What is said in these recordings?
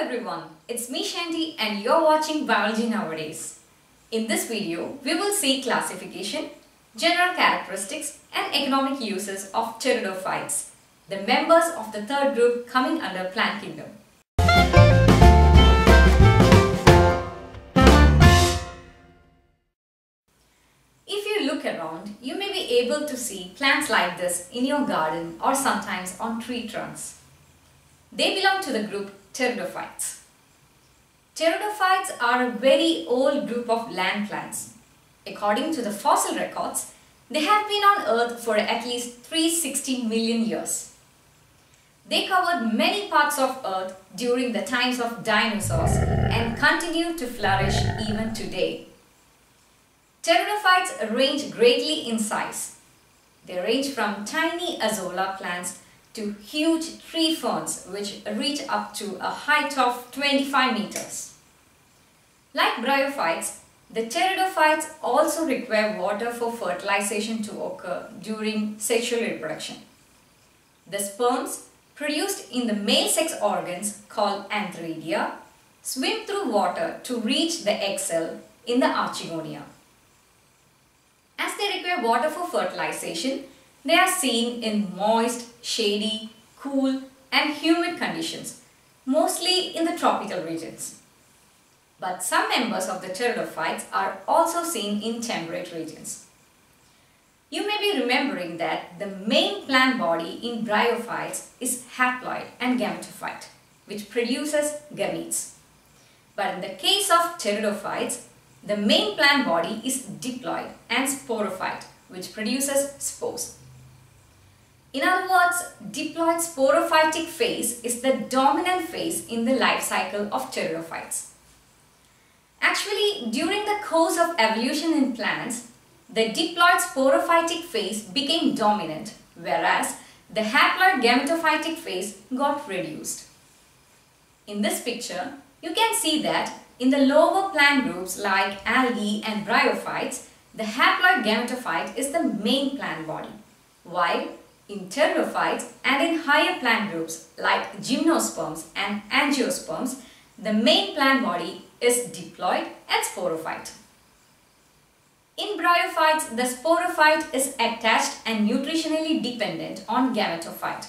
everyone, it's me Shanty and you're watching Biology Nowadays. In this video, we will see classification, general characteristics and economic uses of pteridophytes, the members of the third group coming under plant kingdom. If you look around, you may be able to see plants like this in your garden or sometimes on tree trunks. They belong to the group Pteridophytes. Pteridophytes are a very old group of land plants. According to the fossil records, they have been on Earth for at least 360 million years. They covered many parts of Earth during the times of dinosaurs and continue to flourish even today. Pteridophytes range greatly in size. They range from tiny azolla plants to huge tree ferns which reach up to a height of 25 meters. Like bryophytes, the pteridophytes also require water for fertilization to occur during sexual reproduction. The sperms produced in the male sex organs called antheridia swim through water to reach the egg cell in the archegonia. As they require water for fertilization, they are seen in moist, shady, cool and humid conditions, mostly in the tropical regions. But some members of the pteridophytes are also seen in temperate regions. You may be remembering that the main plant body in bryophytes is haploid and gametophyte, which produces gametes. But in the case of pteridophytes, the main plant body is diploid and sporophyte, which produces spores. In other words, diploid sporophytic phase is the dominant phase in the life cycle of pteridophytes. Actually, during the course of evolution in plants, the diploid sporophytic phase became dominant, whereas the haploid gametophytic phase got reduced. In this picture, you can see that in the lower plant groups like algae and bryophytes, the haploid gametophyte is the main plant body, while in pteridophytes and in higher plant groups like gymnosperms and angiosperms, the main plant body is diploid and sporophyte. In bryophytes, the sporophyte is attached and nutritionally dependent on gametophyte.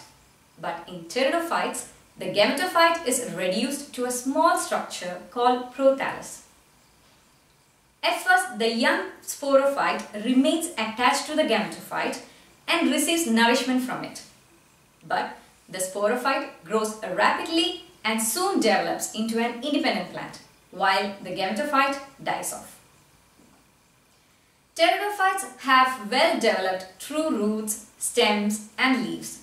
But in pteridophytes, the gametophyte is reduced to a small structure called prothallus. At first, the young sporophyte remains attached to the gametophyte and receives nourishment from it. But the sporophyte grows rapidly and soon develops into an independent plant, while the gametophyte dies off. Pteridophytes have well-developed true roots, stems and leaves,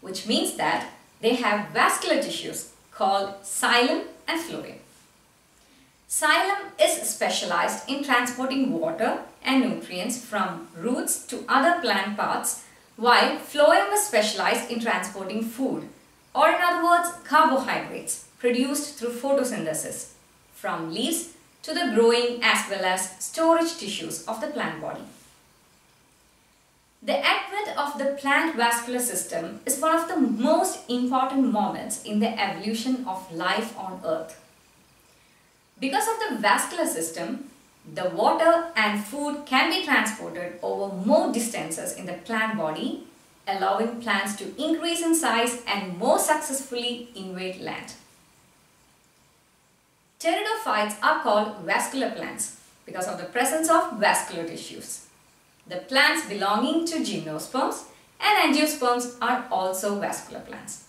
which means that they have vascular tissues called xylem and phloem. Xylem is specialized in transporting water and nutrients from roots to other plant parts while phloem is specialized in transporting food or in other words carbohydrates produced through photosynthesis from leaves to the growing as well as storage tissues of the plant body. The advent of the plant vascular system is one of the most important moments in the evolution of life on earth. Because of the vascular system, the water and food can be transported over more distances in the plant body, allowing plants to increase in size and more successfully invade land. Pteridophytes are called vascular plants because of the presence of vascular tissues. The plants belonging to gymnosperms and angiosperms are also vascular plants.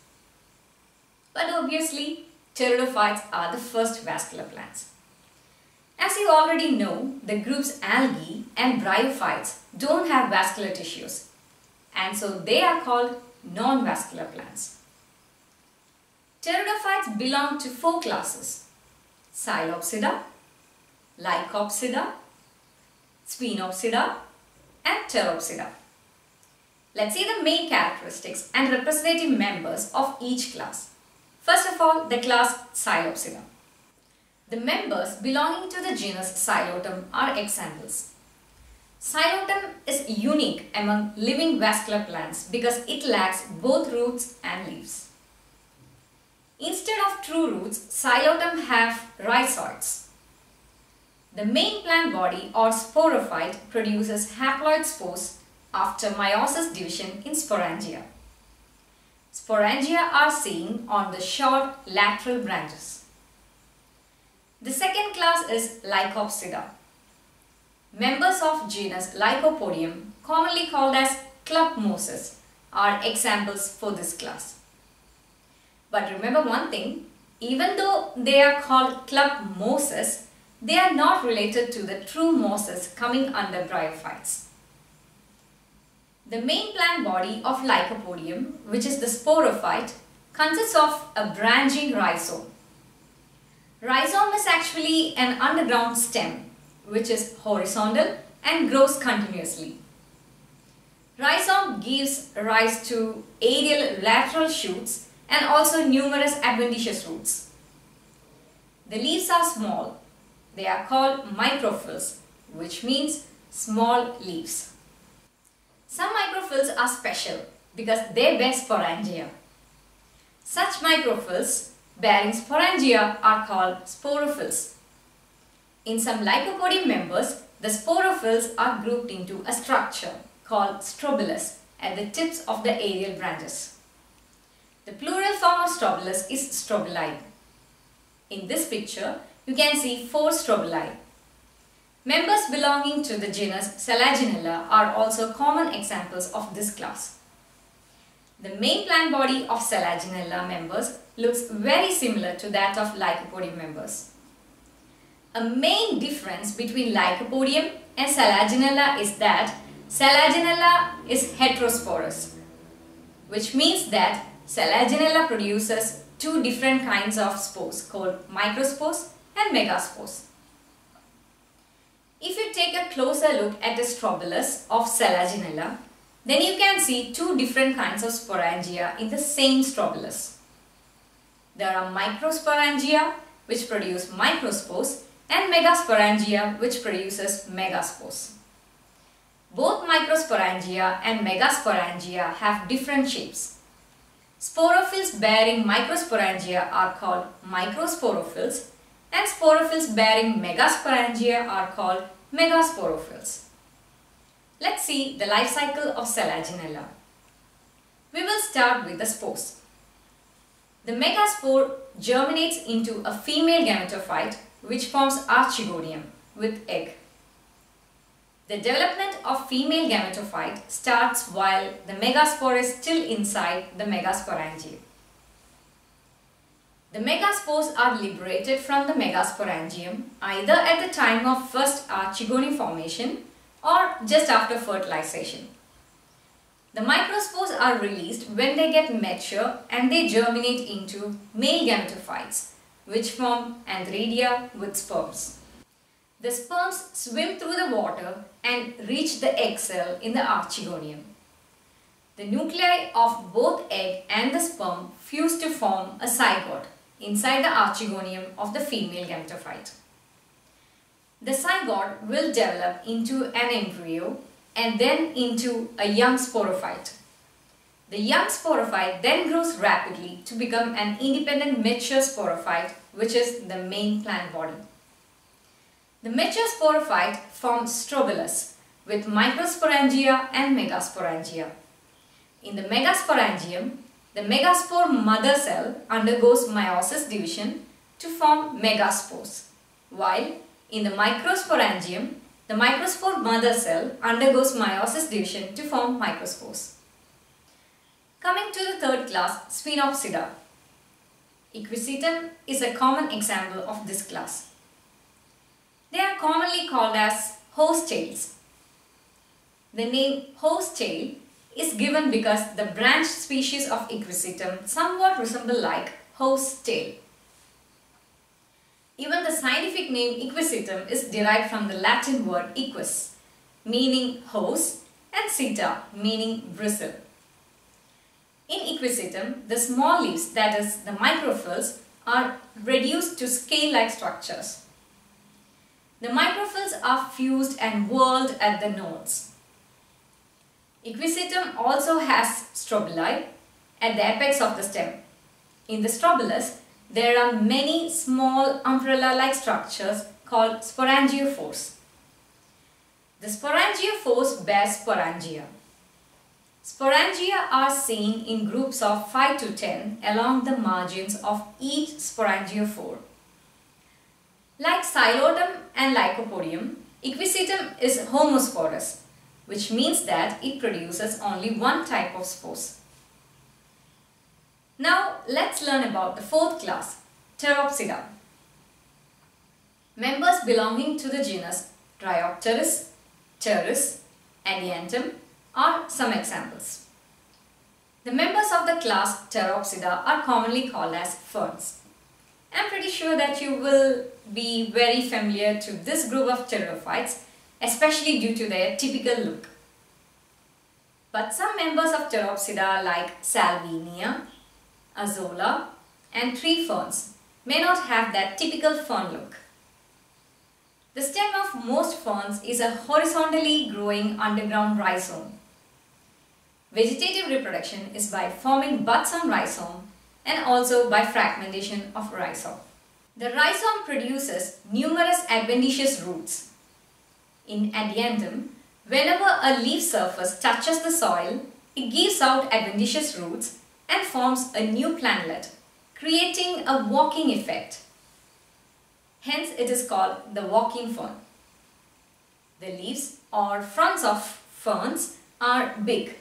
But obviously, pteridophytes are the first vascular plants. As you already know, the groups algae and bryophytes don't have vascular tissues and so they are called non-vascular plants. Pteridophytes belong to four classes, Psilopsida, Lycopsida, Sphenopsida and Pteropsida. Let's see the main characteristics and representative members of each class. First of all, the class Psilopsida. The members belonging to the genus Psilotum are examples. Psilotum is unique among living vascular plants because it lacks both roots and leaves. Instead of true roots, Psilotum have rhizoids. The main plant body or sporophyte produces haploid spores after meiosis division in sporangia. Sporangia are seen on the short lateral branches. The second class is Lycopsida. Members of genus Lycopodium, commonly called as club mosses, are examples for this class. But remember one thing, even though they are called club mosses, they are not related to the true mosses coming under bryophytes. The main plant body of Lycopodium, which is the sporophyte, consists of a branching rhizome. Rhizome is actually an underground stem, which is horizontal and grows continuously. Rhizome gives rise to aerial lateral shoots and also numerous adventitious roots. The leaves are small. They are called microphylls, which means small leaves. Some microphylls are special because they bear sporangia. Such microphylls bearing sporangia are called sporophylls. In some Lycopodium members, the sporophylls are grouped into a structure called strobilus at the tips of the aerial branches. The plural form of strobilus is strobili. In this picture, you can see four strobili. Members belonging to the genus Selaginella are also common examples of this class. The main plant body of Selaginella members looks very similar to that of Lycopodium members. A main difference between Lycopodium and Selaginella is that Selaginella is heterosporous, which means that Selaginella produces two different kinds of spores called microspores and megaspores. If you take a closer look at the strobilus of Selaginella, then you can see two different kinds of sporangia in the same strobilus. There are microsporangia which produce microspores and megasporangia which produces megaspores. Both microsporangia and megasporangia have different shapes. Sporophylls bearing microsporangia are called microsporophylls and sporophylls bearing megasporangia are called megasporophylls. Let's see the life cycle of Selaginella. We will start with the spores. The megaspore germinates into a female gametophyte which forms archegonium with egg. The development of female gametophyte starts while the megaspore is still inside the megasporangium. The megaspores are liberated from the megasporangium either at the time of first archegonium formation or just after fertilization. The microspores are released when they get mature and they germinate into male gametophytes which form antheridia with sperms. The sperms swim through the water and reach the egg cell in the archegonium. The nuclei of both egg and the sperm fuse to form a zygote inside the archegonium of the female gametophyte. The zygote will develop into an embryo and then into a young sporophyte. The young sporophyte then grows rapidly to become an independent mature sporophyte which is the main plant body. The mature sporophyte forms strobilus with microsporangia and megasporangia. In the megasporangium, the megaspore mother cell undergoes meiosis division to form megaspores, while in the microsporangium, the microspore mother cell undergoes meiosis division to form microspores. Coming to the third class, Sphenopsida. Equisetum is a common example of this class. They are commonly called as horsetails. The name horsetail is given because the branched species of Equisetum somewhat resemble like horse tail. Even the scientific name Equisetum is derived from the Latin word equus, meaning horse, and seta, meaning bristle. In Equisetum, the small leaves, that is, the microphylls, are reduced to scale-like structures. The microphylls are fused and whorled at the nodes. Equisetum also has strobili at the apex of the stem. In the strobilus, there are many small umbrella-like structures called sporangiophores. The sporangiophores bear sporangia. Sporangia are seen in groups of 5 to 10 along the margins of each sporangiophore. Like Psilotum and Lycopodium, Equisetum is homosporous, which means that it produces only one type of spores. Now let's learn about the fourth class, Pteropsida. Members belonging to the genus Dryopteris, Pteris, Adiantum are some examples. The members of the class Pteropsida are commonly called as ferns. I'm pretty sure that you will be very familiar to this group of pteridophytes, especially due to their typical look. But some members of Pteropsida like Salvinia, Azolla and tree ferns may not have that typical fern look. The stem of most ferns is a horizontally growing underground rhizome. Vegetative reproduction is by forming buds on rhizome and also by fragmentation of rhizome. The rhizome produces numerous adventitious roots. In adiantum, whenever a leaf surface touches the soil, it gives out adventitious roots and forms a new plantlet, creating a walking effect. Hence it is called the walking fern. The leaves or fronds of ferns are big.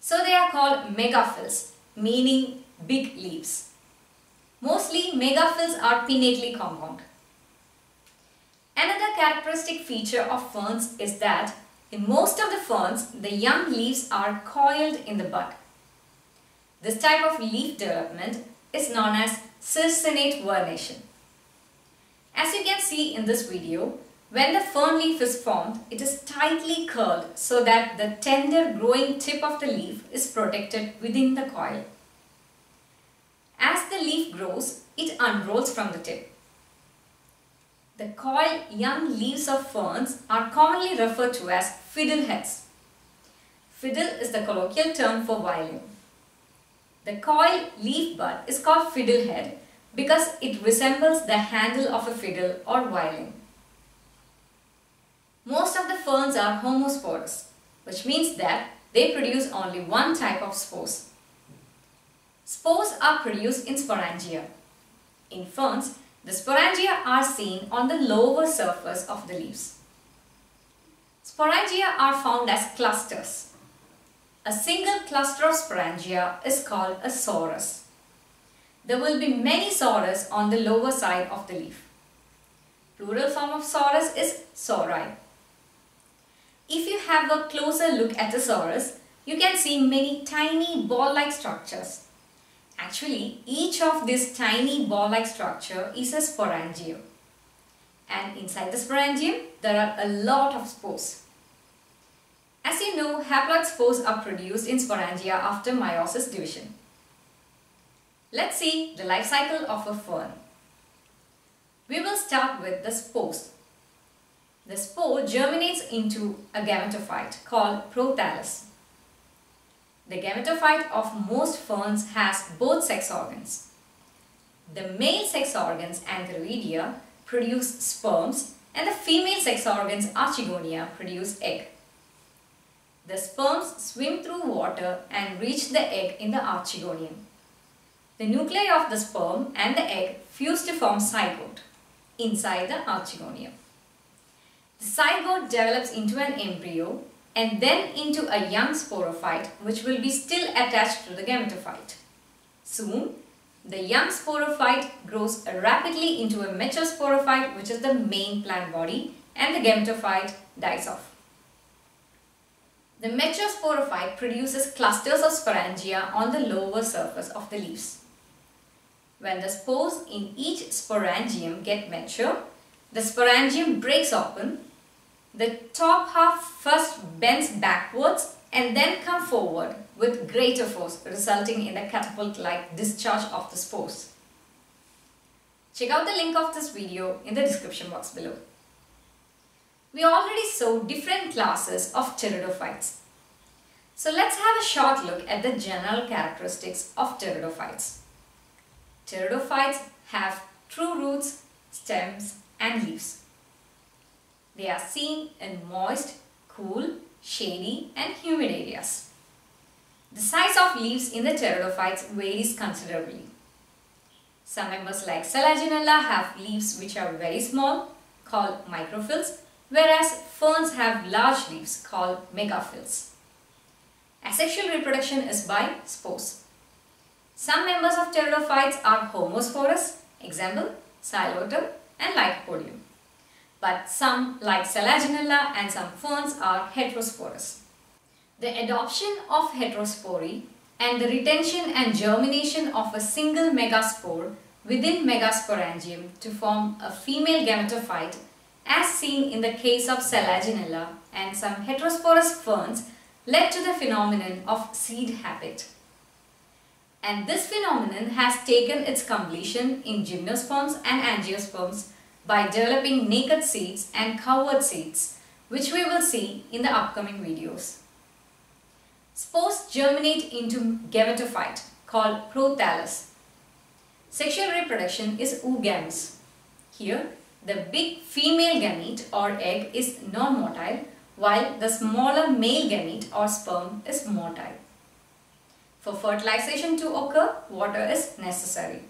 So they are called megaphylls, meaning big leaves. Mostly megaphylls are pinnately compound. Another characteristic feature of ferns is that in most of the ferns, the young leaves are coiled in the bud. This type of leaf development is known as circinate vernation. As you can see in this video, when the fern leaf is formed, it is tightly curled so that the tender growing tip of the leaf is protected within the coil. As the leaf grows, it unrolls from the tip. The coiled young leaves of ferns are commonly referred to as fiddleheads. Fiddle is the colloquial term for violin. The coiled leaf bud is called fiddlehead because it resembles the handle of a fiddle or violin. Most of the ferns are homosporous, which means that they produce only one type of spores. Spores are produced in sporangia. In ferns, the sporangia are seen on the lower surface of the leaves. Sporangia are found as clusters. A single cluster of sporangia is called a sorus. There will be many sorus on the lower side of the leaf. Plural form of sorus is sori. If you have a closer look at the sorus, you can see many tiny ball-like structures Actually, each of this tiny ball-like structure is a sporangium. And inside the sporangium, there are a lot of spores. As you know, haploid spores are produced in sporangia after meiosis division. Let's see the life cycle of a fern. We will start with the spores. The spore germinates into a gametophyte called prothallus. The gametophyte of most ferns has both sex organs. The male sex organs Antheridia produce sperms and the female sex organs Archegonia produce egg. The sperms swim through water and reach the egg in the archegonium. The nuclei of the sperm and the egg fuse to form zygote inside the archegonium. The zygote develops into an embryo and then into a young sporophyte which will be still attached to the gametophyte. Soon, the young sporophyte grows rapidly into a mature sporophyte which is the main plant body and the gametophyte dies off. The mature sporophyte produces clusters of sporangia on the lower surface of the leaves. When the spores in each sporangium get mature, the sporangium breaks open the top half first bends backwards and then come forward with greater force resulting in a catapult-like discharge of the spores. Check out the link of this video in the description box below. We already saw different classes of pteridophytes. So let's have a short look at the general characteristics of pteridophytes. Pteridophytes have true roots, stems and leaves. They are seen in moist, cool, shady and humid areas. The size of leaves in the pteridophytes varies considerably. Some members like Selaginella have leaves which are very small called microphylls whereas ferns have large leaves called megaphylls. Asexual reproduction is by spores. Some members of pteridophytes are homosporous, example Psilotum and Lycopodium. But some like Selaginella and some ferns are heterosporous. The adoption of heterospory and the retention and germination of a single megaspore within megasporangium to form a female gametophyte as seen in the case of Selaginella and some heterosporous ferns led to the phenomenon of seed habit. And this phenomenon has taken its completion in gymnosperms and angiosperms by developing naked seeds and covered seeds, which we will see in the upcoming videos. Spores germinate into gametophyte called prothallus. Sexual reproduction is oogamous. Here, the big female gamete or egg is non-motile while the smaller male gamete or sperm is motile. For fertilization to occur, water is necessary.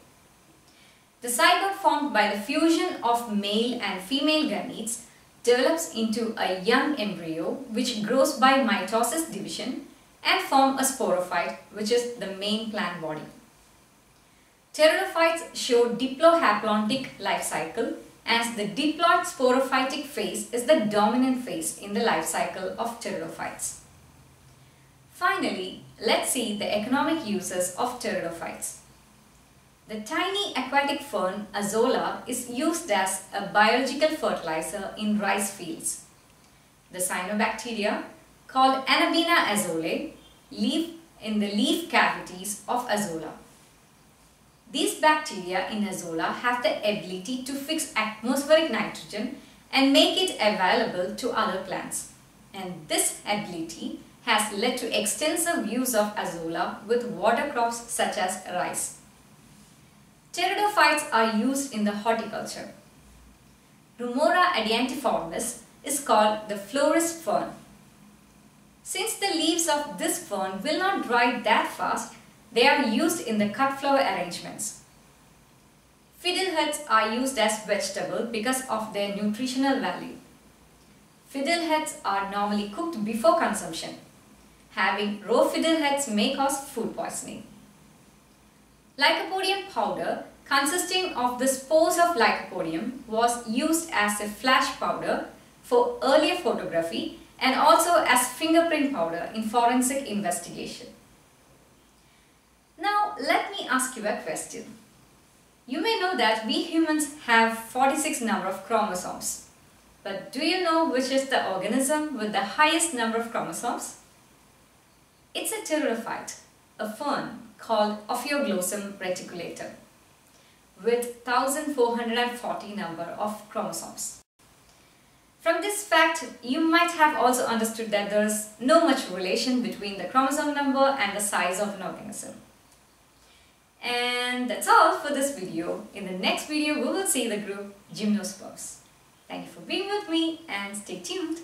The zygote formed by the fusion of male and female gametes develops into a young embryo which grows by mitosis division and form a sporophyte which is the main plant body. Pteridophytes show diplohaplontic life cycle as the diploid sporophytic phase is the dominant phase in the life cycle of pteridophytes. Finally, let's see the economic uses of pteridophytes. The tiny aquatic fern Azolla is used as a biological fertilizer in rice fields. The cyanobacteria called Anabaena azollae live in the leaf cavities of Azolla. These bacteria in Azolla have the ability to fix atmospheric nitrogen and make it available to other plants. And this ability has led to extensive use of Azolla with water crops such as rice. Pteridophytes are used in the horticulture. Rumohra adiantiformis is called the florist fern. Since the leaves of this fern will not dry that fast, they are used in the cut flower arrangements. Fiddleheads are used as vegetable because of their nutritional value. Fiddleheads are normally cooked before consumption. Having raw fiddleheads may cause food poisoning. Lycopodium powder consisting of the spores of Lycopodium was used as a flash powder for earlier photography and also as fingerprint powder in forensic investigation. Let me ask you a question. You may know that we humans have 46 number of chromosomes. But do you know which is the organism with the highest number of chromosomes? It's a pteridophyte, a fern called Ophioglossum reticulatum with 1440 number of chromosomes. From this fact, you might have also understood that there is no much relation between the chromosome number and the size of an organism. And that's all for this video. In the next video, we will see the group Gymnosperms. Thank you for being with me and stay tuned.